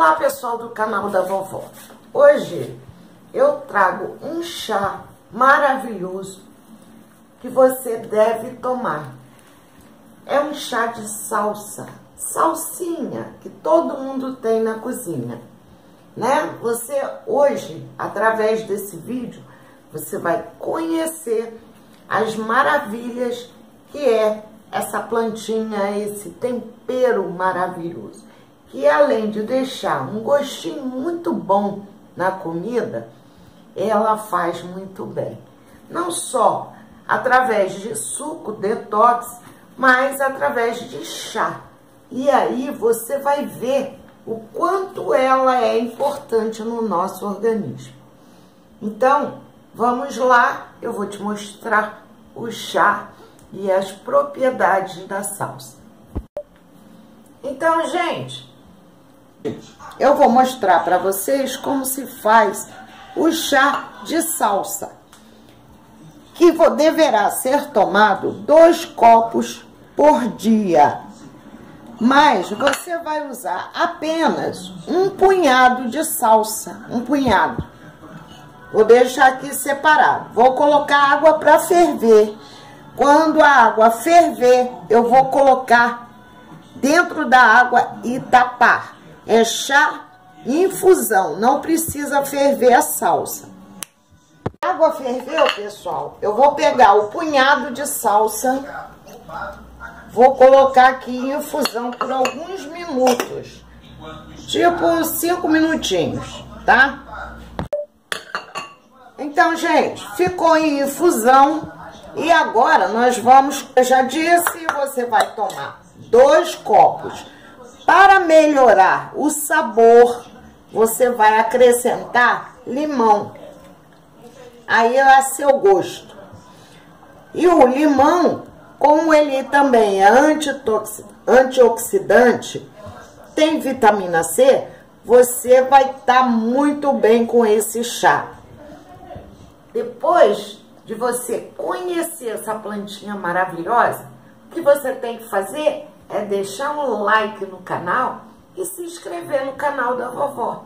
Olá pessoal do canal da vovó. Hoje eu trago um chá maravilhoso que você deve tomar. É um chá de salsa, salsinha que todo mundo tem na cozinha, né? Você hoje, através desse vídeo, você vai conhecer as maravilhas que é essa plantinha, esse tempero maravilhoso que além de deixar um gostinho muito bom na comida, ela faz muito bem. Não só através de suco detox, mas através de chá. E aí você vai ver o quanto ela é importante no nosso organismo. Então, vamos lá, eu vou te mostrar o chá e as propriedades da salsa. Então, gente, eu vou mostrar para vocês como se faz o chá de salsa, que deverá ser tomado dois copos por dia. Mas você vai usar apenas um punhado de salsa, um punhado. Vou deixar aqui separado. Vou colocar água para ferver. Quando a água ferver, eu vou colocar dentro da água e tapar é chá infusão, não precisa ferver a salsa. A água ferveu, pessoal, eu vou pegar o punhado de salsa, vou colocar aqui em infusão por alguns minutos, tipo cinco minutinhos, tá? Então, gente, ficou em infusão e agora nós vamos, eu já disse, você vai tomar dois copos para melhorar o sabor, você vai acrescentar limão. Aí é a seu gosto. E o limão, como ele também é antioxidante, tem vitamina C, você vai estar tá muito bem com esse chá. Depois de você conhecer essa plantinha maravilhosa, o que você tem que fazer é deixar um like no canal e se inscrever no canal da vovó.